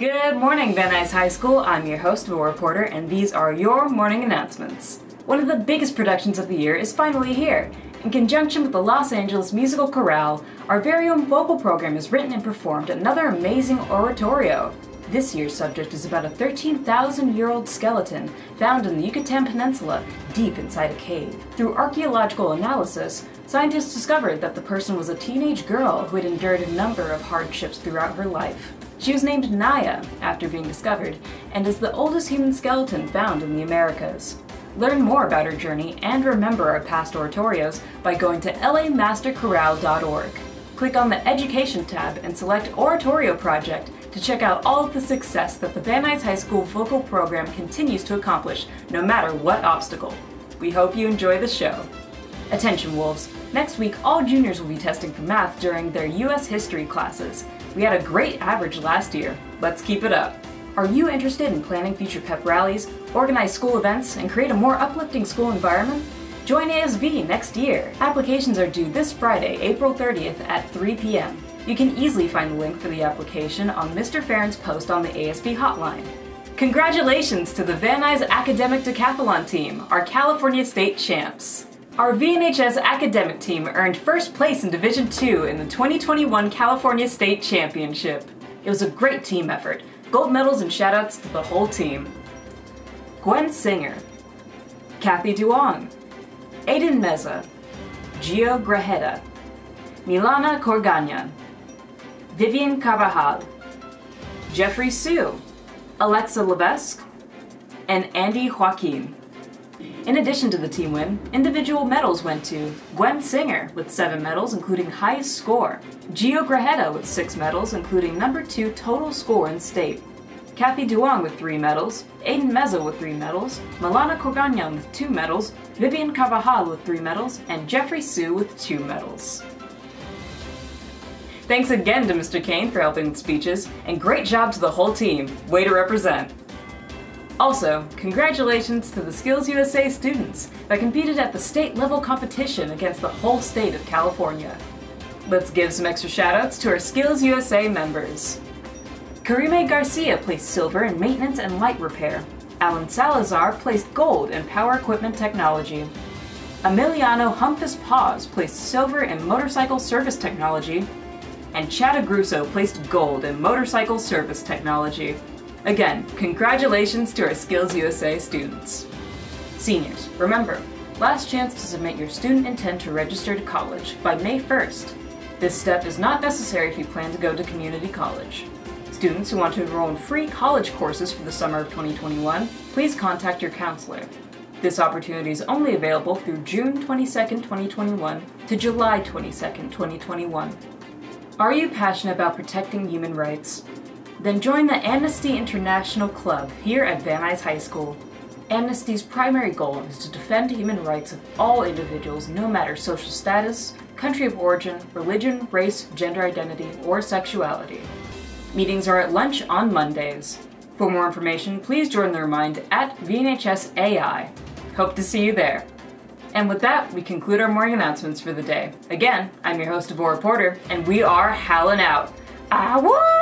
Good morning, Van Nuys High School. I'm your host, Will Reporter, and these are your morning announcements. One of the biggest productions of the year is finally here. In conjunction with the Los Angeles Master Chorale, our very own vocal program has written and performed another amazing oratorio. This year's subject is about a 13,000 year old skeleton found in the Yucatan Peninsula, deep inside a cave. Through archaeological analysis, scientists discovered that the person was a teenage girl who had endured a number of hardships throughout her life. She was named Naia after being discovered, and is the oldest human skeleton found in the Americas. Learn more about her journey and remember our past oratorios by going to lamasterchorale.org. Click on the Education tab and select Oratorio Project to check out all of the success that the Van Nuys High School vocal program continues to accomplish, no matter what obstacle. We hope you enjoy the show. Attention Wolves, next week all juniors will be testing for math during their US history classes. We had a great average last year. Let's keep it up. Are you interested in planning future pep rallies, organize school events, and create a more uplifting school environment? Join ASB next year. Applications are due this Friday, April 30th at 3 p.m. You can easily find the link for the application on Mr. Farron's post on the ASB hotline. Congratulations to the Van Nuys Academic Decathlon team, our California State champs. Our VNHS academic team earned first place in Division II in the 2021 California State Championship. It was a great team effort. Gold medals and shoutouts to the whole team. Gwen Singer, Kathy Duong, Aiden Meza, Gio Grajeda, Milana Corgana, Vivian Carvajal, Jeffrey Sue, Alexa Levesque, and Andy Joaquin. In addition to the team win, individual medals went to Gwen Singer with 7 medals, including highest score, Gio Grajeda with 6 medals, including number 2 total score in state, Kathy Duong with 3 medals, Aiden Meza with 3 medals, Milana Corgana with 2 medals, Vivian Carvajal with 3 medals, and Jeffrey Sue with 2 medals. Thanks again to Mr. Kane for helping with speeches, and great job to the whole team. Way to represent! Also, congratulations to the Skills USA students that competed at the state level competition against the whole state of California. Let's give some extra shoutouts to our Skills USA members. Karime Garcia placed silver in maintenance and light repair. Alan Salazar placed gold in power equipment technology. Emiliano Humphus Paz placed silver in motorcycle service technology. And Chad Agruso placed gold in motorcycle service technology. Again, congratulations to our Skills USA students. Seniors, remember, last chance to submit your student intent to register to college by May 1st. This step is not necessary if you plan to go to community college. Students who want to enroll in free college courses for the summer of 2021, please contact your counselor. This opportunity is only available through June 22, 2021 to July 22, 2021. Are you passionate about protecting human rights? Then join the Amnesty International Club here at Van Nuys High School. Amnesty's primary goal is to defend human rights of all individuals no matter social status, country of origin, religion, race, gender identity, or sexuality. Meetings are at lunch on Mondays. For more information, please join the Remind at VNHSAI. Hope to see you there. And with that, we conclude our morning announcements for the day. Again, I'm your host, Devora Porter, and we are howling out. Ah, woo!